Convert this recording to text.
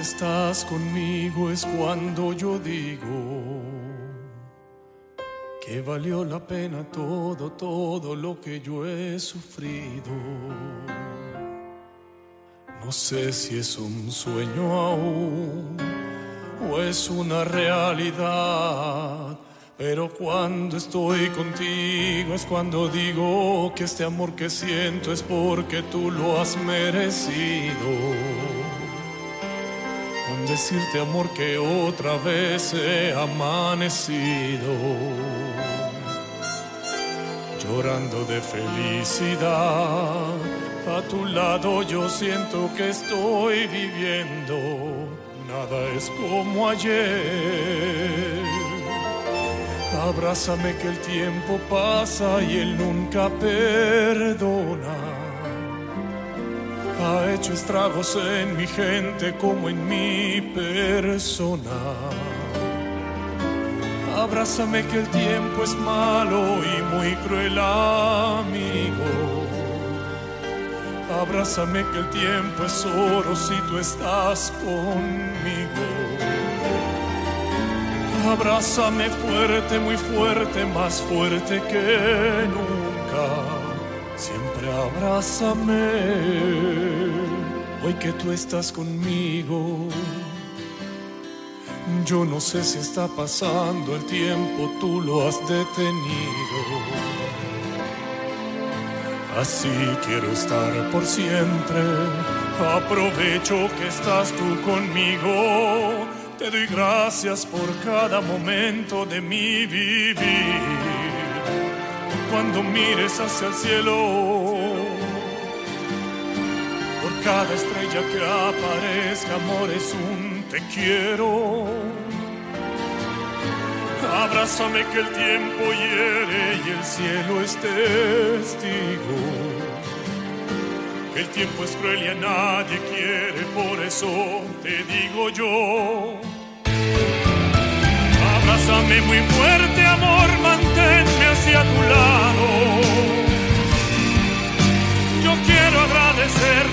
estás conmigo es cuando yo digo que valió la pena todo, todo lo que yo he sufrido. No sé si es un sueño aún o es una realidad. Pero cuando estoy contigo es cuando digo que este amor que siento es porque tú lo has merecido. Decirte amor que otra vez he amanecido. Llorando de felicidad, a tu lado yo siento que estoy viviendo. Nada es como ayer. Abrázame que el tiempo pasa y él nunca perdona. Ha hecho estragos en mi gente como en mi persona. Abrázame que el tiempo es malo y muy cruel amigo. Abrázame que el tiempo es oro si tú estás conmigo. Abrázame fuerte, muy fuerte, más fuerte que nunca. Siempre abrázame, que tú estás conmigo. Yo no sé si está pasando el tiempo, tú lo has detenido. Así quiero estar por siempre. Aprovecho que estás tú conmigo. Te doy gracias por cada momento de mi vivir. Cuando mires hacia el cielo, cada estrella que aparezca, amor, es un te quiero. Abrázame que el tiempo hiere y el cielo es testigo. El tiempo es cruel y a nadie quiere, por eso te digo yo. Abrázame muy fuerte, amor, manténme hacia tu lado. Yo quiero agradecerte,